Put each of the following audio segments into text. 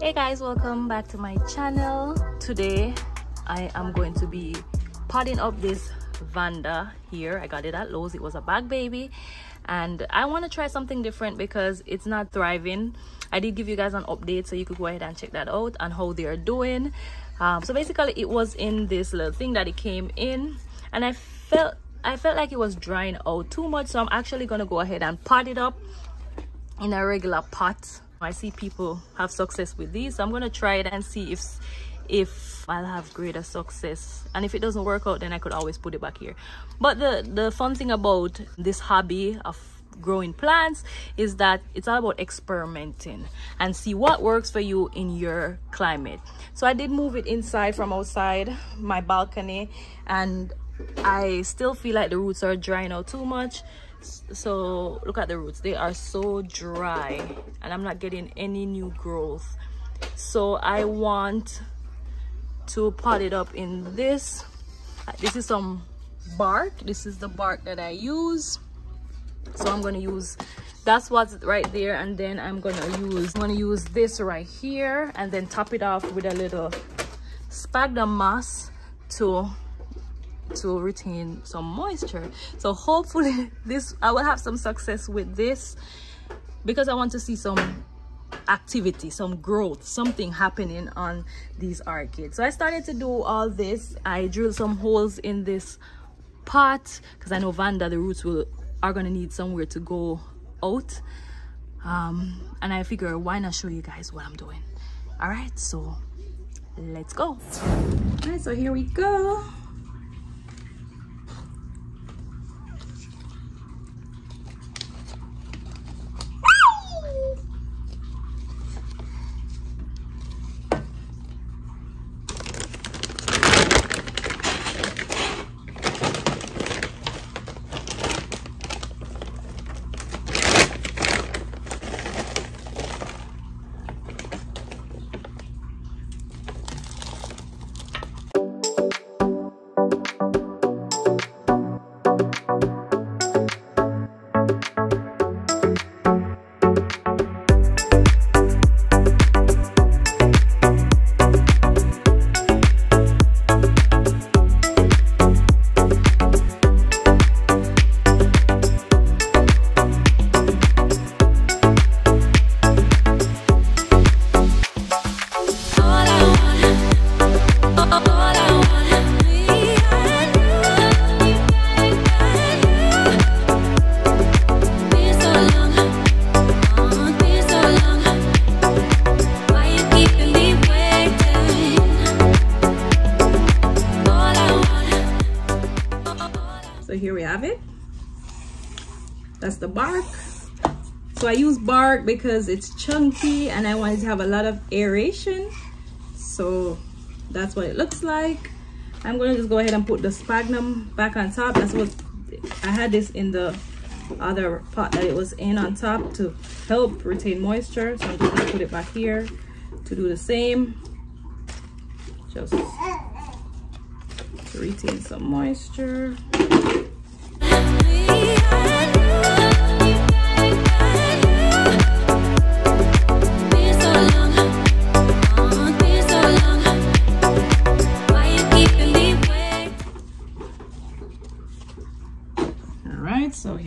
hey guys welcome back to my channel. Today i am going to be potting up this vanda here. I got it at Lowe's. It was a bag baby. And i want to try something different because it's not thriving. I did give you guys an update so you could go ahead and check that out and how they are doing. Um, so basically it was in this little thing that it came in and i felt i felt like it was drying out too much so i'm actually gonna go ahead and pot it up in a regular pot I see people have success with these so I'm gonna try it and see if if I'll have greater success. And if it doesn't work out then I could always put it back here. But the the fun thing about this hobby of growing plants is that it's all about experimenting and see what works for you in your climate. So I did move it inside from outside my balcony and I still feel like the roots are drying out too much so look at the roots. They are so dry and i'm not getting any new growth. So i want to pot it up in this. Uh, this is some bark. This is the bark that i use. So i'm going to use that's what's right there and then i'm going to use i'm going to use this right here and then top it off with a little sphagnum moss to to retain some moisture. So hopefully this i will have some success with this because i want to see some activity some growth something happening on these orchids so i started to do all this. I drilled some holes in this pot because i know vanda the roots will are going to need somewhere to go out. Um, and i figure why not show you guys what i'm doing? All right so let's go. All right so here we go that's the bark. So i use bark because it's chunky and i wanted to have a lot of aeration. So that's what it looks like. I'm going to just go ahead and put the sphagnum back on top. That's what i had this in the other pot that it was in on top to help retain moisture. So i'm just going to put it back here to do the same. Just to retain some moisture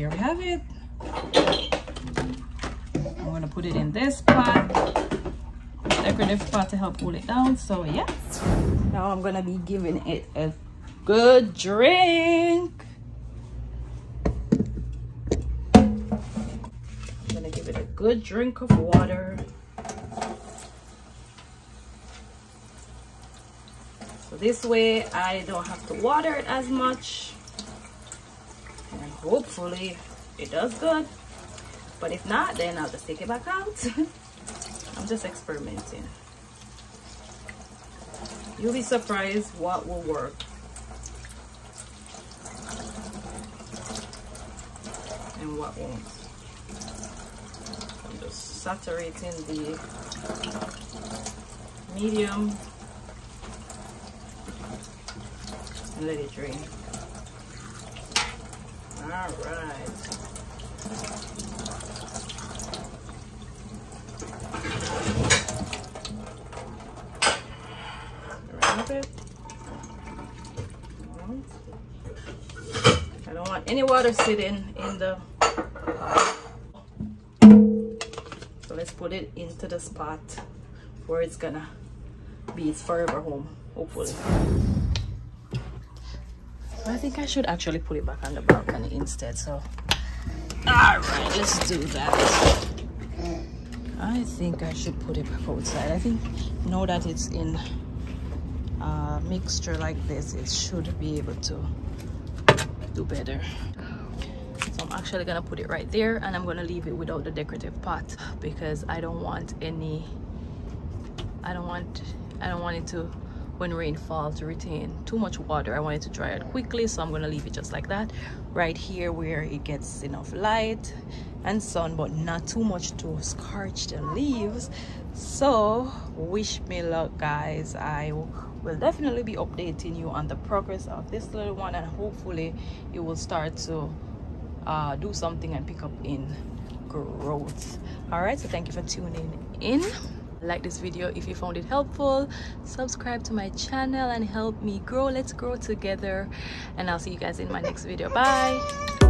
here we have it. I'm to put it in this pot. Decorative pot to help cool it down so yeah. Now i'm gonna be giving it a good drink. I'm gonna give it a good drink of water. So this way i don't have to water it as much hopefully it does good. But if not then i'll just take it back out. I'm just experimenting. You'll be surprised what will work. And what won't. I'm just saturating the medium and let it drain all right. I don't want any water sitting in the so let's put it into the spot where it's gonna be its forever home hopefully I think I should actually put it back on the balcony instead so. All right let's do that. I think I should put it back outside. I think now that it's in a mixture like this it should be able to do better. So I'm actually gonna put it right there and I'm gonna leave it without the decorative pot because I don't want any I don't want I don't want it to when rain falls to retain too much water. I want it to dry out quickly so I'm gonna leave it just like that. Right here where it gets enough light and sun but not too much to scorch the leaves. So wish me luck guys. I will definitely be updating you on the progress of this little one and hopefully it will start to uh, do something and pick up in growth. All right so thank you for tuning in like this video if you found it helpful. Subscribe to my channel and help me grow. Let's grow together. And i'll see you guys in my next video. Bye